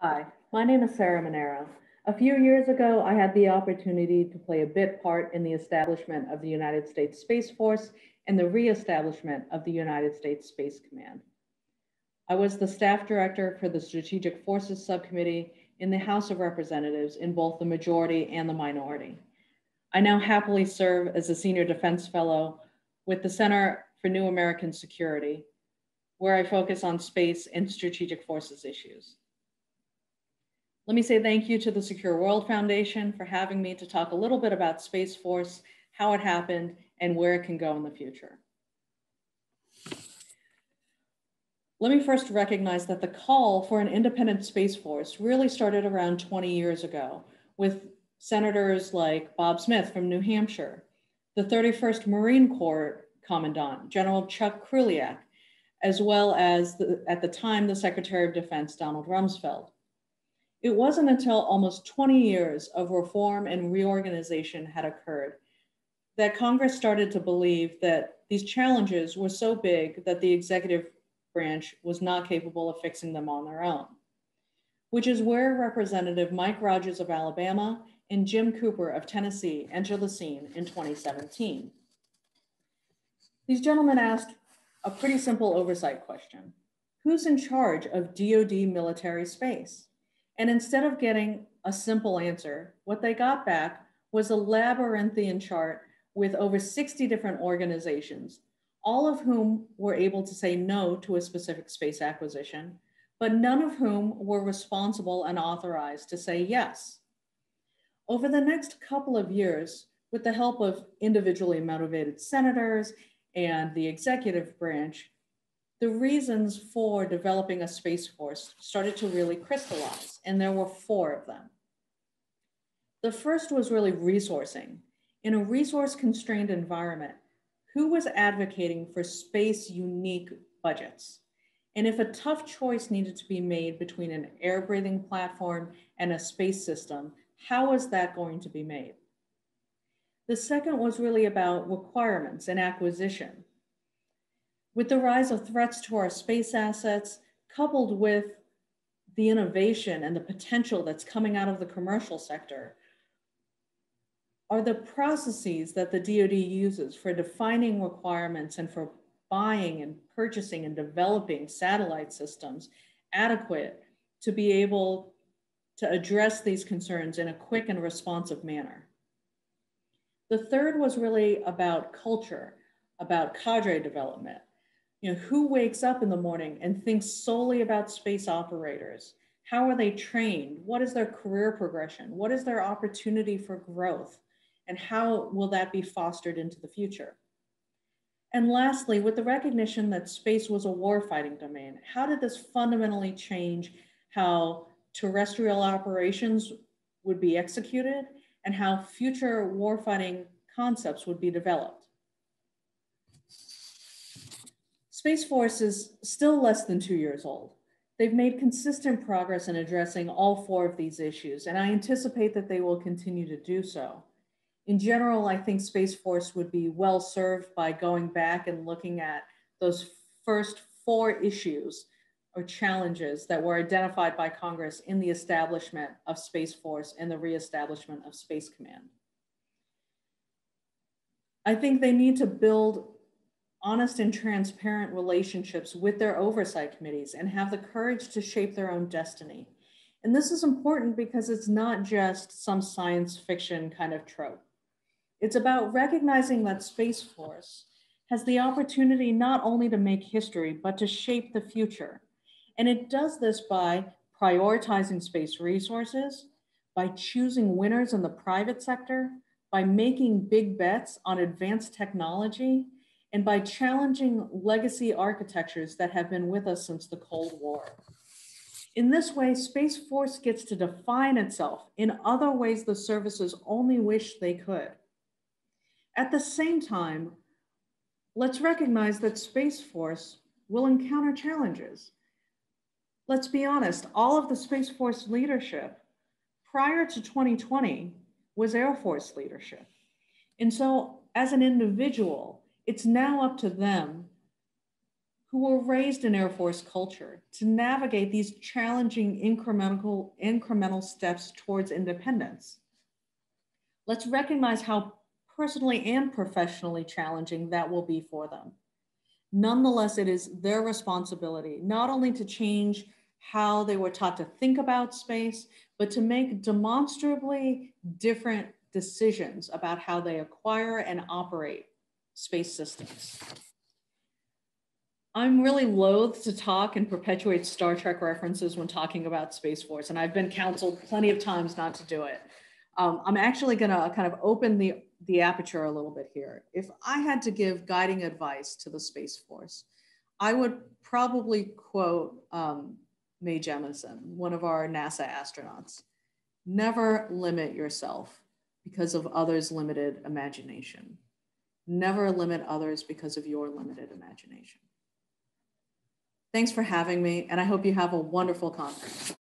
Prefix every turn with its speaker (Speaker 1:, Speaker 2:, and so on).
Speaker 1: Hi, my name is Sarah Mineiro. A few years ago, I had the opportunity to play a bit part in the establishment of the United States Space Force and the reestablishment of the United States Space Command. I was the staff director for the Strategic Forces Subcommittee in the House of Representatives in both the majority and the minority. I now happily serve as a senior defense fellow with the Center for New American Security, where I focus on space and strategic forces issues. Let me say thank you to the Secure World Foundation for having me to talk a little bit about Space Force, how it happened, and where it can go in the future. Let me first recognize that the call for an independent Space Force really started around 20 years ago with senators like Bob Smith from New Hampshire, the 31st Marine Corps Commandant, General Chuck Krulak, as well as the, at the time, the Secretary of Defense, Donald Rumsfeld. It wasn't until almost 20 years of reform and reorganization had occurred that Congress started to believe that these challenges were so big that the executive branch was not capable of fixing them on their own, which is where Representative Mike Rogers of Alabama and Jim Cooper of Tennessee entered the scene in 2017. These gentlemen asked a pretty simple oversight question. Who's in charge of DoD military space? And instead of getting a simple answer, what they got back was a labyrinthian chart with over 60 different organizations, all of whom were able to say no to a specific space acquisition, but none of whom were responsible and authorized to say yes. Over the next couple of years, with the help of individually motivated senators and the executive branch, the reasons for developing a Space Force started to really crystallize, and there were four of them. The first was really resourcing. In a resource constrained environment, who was advocating for space unique budgets? And if a tough choice needed to be made between an air breathing platform and a space system, how was that going to be made? The second was really about requirements and acquisition. With the rise of threats to our space assets, coupled with the innovation and the potential that's coming out of the commercial sector, are the processes that the DoD uses for defining requirements and for buying and purchasing and developing satellite systems adequate to be able to address these concerns in a quick and responsive manner. The third was really about culture, about cadre development. You know, who wakes up in the morning and thinks solely about space operators? How are they trained? What is their career progression? What is their opportunity for growth? And how will that be fostered into the future? And lastly, with the recognition that space was a warfighting domain, how did this fundamentally change how terrestrial operations would be executed and how future warfighting concepts would be developed. Space Force is still less than two years old. They've made consistent progress in addressing all four of these issues, and I anticipate that they will continue to do so. In general, I think Space Force would be well served by going back and looking at those first four issues or challenges that were identified by Congress in the establishment of Space Force and the reestablishment of Space Command. I think they need to build honest and transparent relationships with their oversight committees and have the courage to shape their own destiny. And this is important because it's not just some science fiction kind of trope. It's about recognizing that Space Force has the opportunity not only to make history, but to shape the future and it does this by prioritizing space resources, by choosing winners in the private sector, by making big bets on advanced technology, and by challenging legacy architectures that have been with us since the Cold War. In this way, Space Force gets to define itself in other ways the services only wish they could. At the same time, let's recognize that Space Force will encounter challenges let's be honest, all of the Space Force leadership prior to 2020 was Air Force leadership. And so, as an individual, it's now up to them who were raised in Air Force culture to navigate these challenging incremental, incremental steps towards independence. Let's recognize how personally and professionally challenging that will be for them. Nonetheless, it is their responsibility not only to change how they were taught to think about space, but to make demonstrably different decisions about how they acquire and operate space systems. I'm really loath to talk and perpetuate Star Trek references when talking about Space Force, and I've been counseled plenty of times not to do it. Um, I'm actually gonna kind of open the, the aperture a little bit here. If I had to give guiding advice to the Space Force, I would probably quote um, Mae Jemison, one of our NASA astronauts. Never limit yourself because of others' limited imagination. Never limit others because of your limited imagination. Thanks for having me, and I hope you have a wonderful conference.